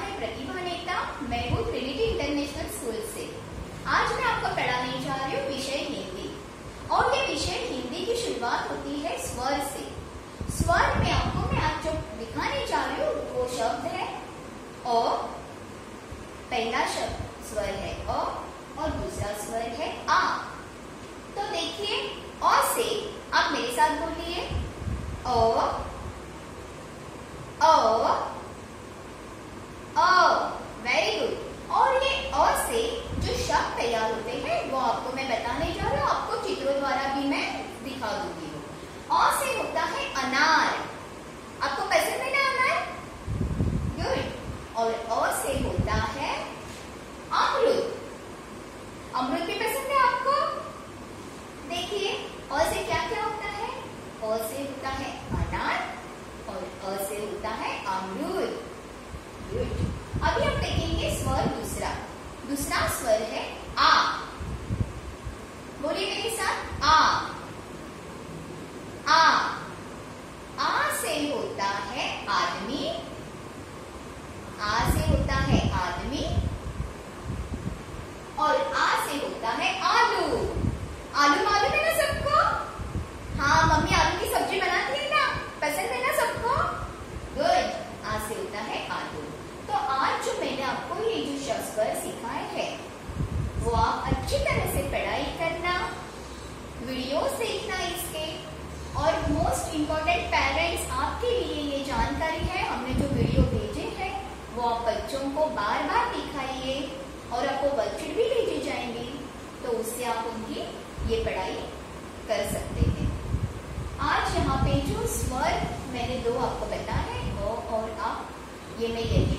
है प्रतिभा नेता मैं हूँ ट्रिनिटी इंटरनेशनल स्कूल से। आज मैं आपको पढ़ाने जा रही हूँ विषय हिंदी। और ये विषय हिंदी की शुरुआत होती है स्वर से। स्वर में आपको मैं आज जो दिखाने जा रही हूँ, वो शब्द है ओ पहला शब्द स्वर है ओ और दूसरा स्वर है आ। तो देखिए और से आप मेरे साथ बोलिए। ओ ओ अ से क्या क्या होता है? अ से होता है अनार और अ से होता है गुड अभी हम देखेंगे स्वर दूसरा। दूसरा स्वर है आ। बोलिए मेरे साथ, आ। आ। आ से होता है आदमी। आ से होता है आदमी। और आ से होता है आलू। आलू मालूम है ना सबको हाँ मम्मी आलू की सब्ज़ी बनाती है ना पसंद है ना सबको गुड आ से होता है आलू तो आज जो मैंने आपको ये जो शब्द पर सिखाए हैं वो आप अच्छी तरह से पढ़ाई करना वीडियो देखना इसके और इम्पोर्टेंट पेरेंट्स आपके लिए ये जानकारी है। हमने जो वीडियो भेजे हैं, वो आप बच्चों को बार बार दिखाइए और आपको वर्कशीट भी भेजी जाएँगी तो उससे आप उनकी ये पढ़ाई कर सकते हैं। आज यहाँ पे जो स्वर मैंने दो आपको बताया है और आप, ये मैं यही